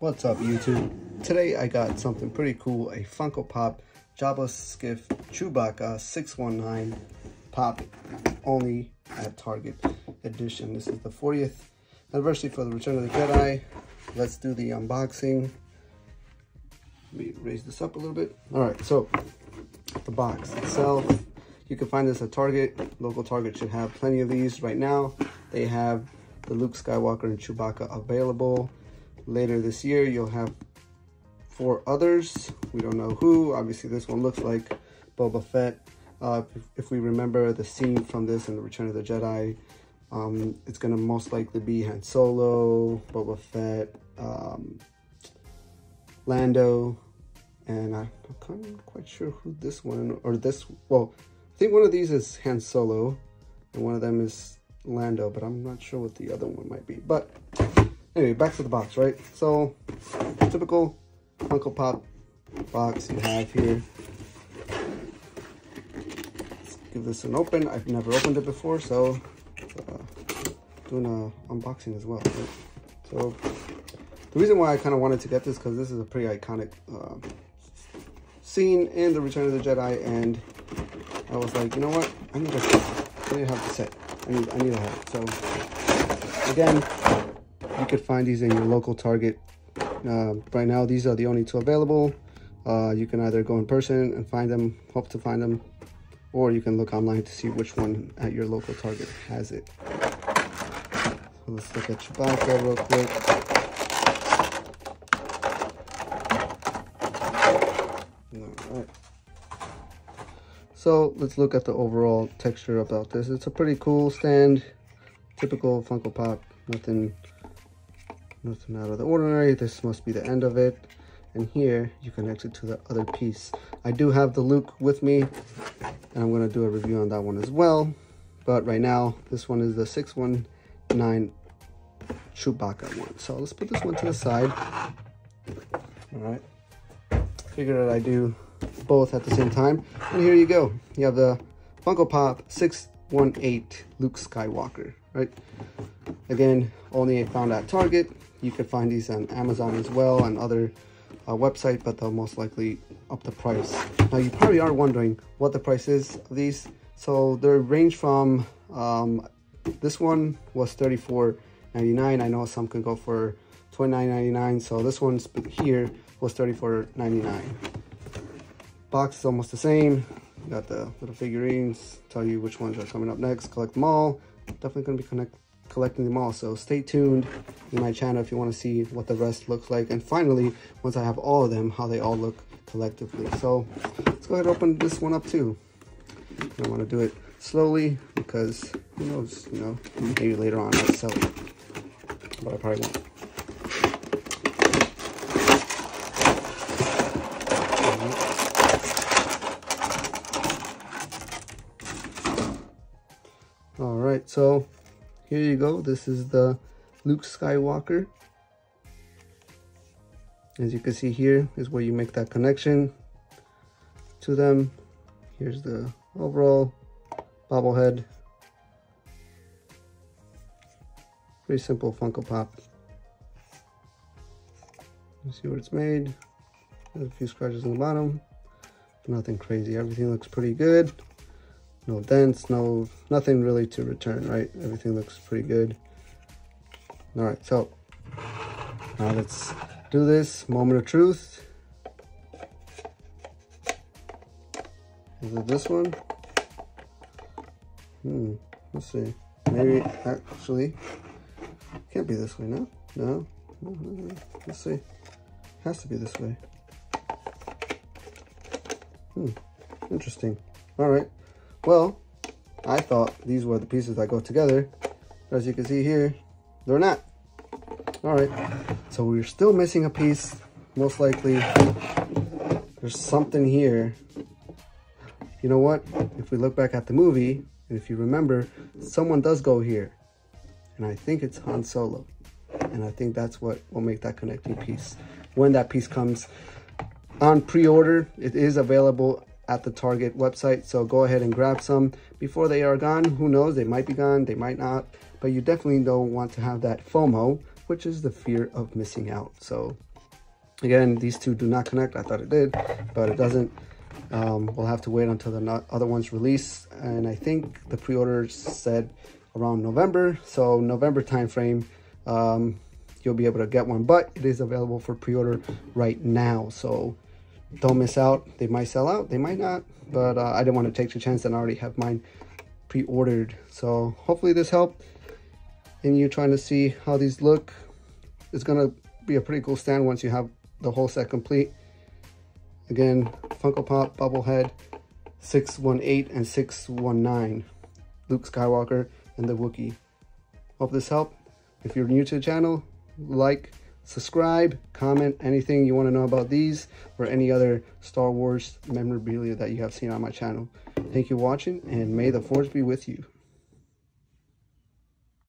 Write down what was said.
What's up YouTube? Today I got something pretty cool, a Funko Pop Jabba Skiff Chewbacca 619 Pop only at Target edition. This is the 40th anniversary for the Return of the Jedi. Let's do the unboxing. Let me raise this up a little bit. All right, so the box itself, you can find this at Target. Local Target should have plenty of these right now. They have the Luke Skywalker and Chewbacca available. Later this year, you'll have four others. We don't know who. Obviously, this one looks like Boba Fett. Uh, if, we remember the scene from this in The Return of the Jedi, um, it's going to most likely be Han Solo, Boba Fett, um, Lando, and I'm not quite sure who this one, or this, well, I think one of these is Han Solo, and one of them is Lando, but I'm not sure what the other one might be. But anyway, back to the box, right? So, typical Funko Pop box you have here. Let's give this an open. I've never opened it before, so uh, doing a unboxing as well. Right? So, the reason why I kind of wanted to get this because this is a pretty iconic uh, scene in The Return of the Jedi, and I was like, you know what? I need to, I need to have the set. I need, I need have it. So again, you could find these in your local Target. Uh, right now, these are the only two available. Uh, you can either go in person and find them, hope to find them, or you can look online to see which one at your local Target has it. So let's look at Chewbacca real quick. All right. So let's look at the overall texture about this. It's a pretty cool stand, typical Funko Pop, nothing, nothing out of the ordinary. This must be the end of it. And here you connect it to the other piece. I do have the Luke with me and I'm gonna do a review on that one as well. But right now, this one is the 619 Chewbacca one. So let's put this one to the side. All right, figured that I'd do both at the same time. And here you go. You have the Funko Pop 618 Luke Skywalker, right? Again, only found at Target. You can find these on Amazon as well and other uh, website, but they'll most likely up the price. Now, you probably are wondering what the price is of these. So they range from, um, this one was $34.99. I know some can go for $29.99. So this one's here was $34.99 box is almost the same. Got the little figurines, tell you which ones are coming up next. Collect them all. Definitely to be connect, collecting them all. So stay tuned in my channel if you want to see what the rest looks like. And finally, once I have all of them, how they all look collectively. So let's go ahead and open this one up too. I want to do it slowly because who knows, you know, maybe later on I'll sell it. But I probably won't. All right, so here you go. This is the Luke Skywalker. As you can see here is where you make that connection to them. Here's the overall bobblehead. Pretty simple Funko Pop. You see where it's made. There's a few scratches on the bottom. Nothing crazy. Everything looks pretty good no dents, no, nothing really to return, right? Everything looks pretty good. All right, so now let's do this moment of truth. Is it this one? Hmm, let's see. Maybe actually, can't be this way, no? No, let's see. Has to be this way. Hmm, interesting. All right. Well, I thought these were the pieces that go together. As you can see here, they're not. All right, so we're still missing a piece. Most likely, there's something here. You know what? If we look back at the movie, and if you remember, someone does go here. And I think it's Han Solo. And I think that's what will make that connecting piece. When that piece comes on pre-order, it is available at the Target website. So go ahead and grab some before they are gone. Who knows, they might be gone, they might not. But you definitely don't want to have that FOMO, which is the fear of missing out. So Again, these two do not connect. I thought it did, but it doesn't. Um, we'll have to wait until the other ones release. And I think the pre-order said around November. So November timeframe, um, you'll be able to get one, but it is available for pre-order right now. So don't miss out. They might sell out, they might not, but uh, I didn't want to take the chance and I already have mine pre-ordered. So hopefully this helped and you trying to see how these look. It's gonna be a pretty cool stand once you have the whole set complete. Again, Funko Pop, Bubblehead, 618 and 619. Luke Skywalker and the Wookiee. Hope this helped. If you're new to the channel, like, subscribe, comment anything you want to know about these or any other Star Wars memorabilia that you have seen on my channel. Thank you for watching and may the force be with you.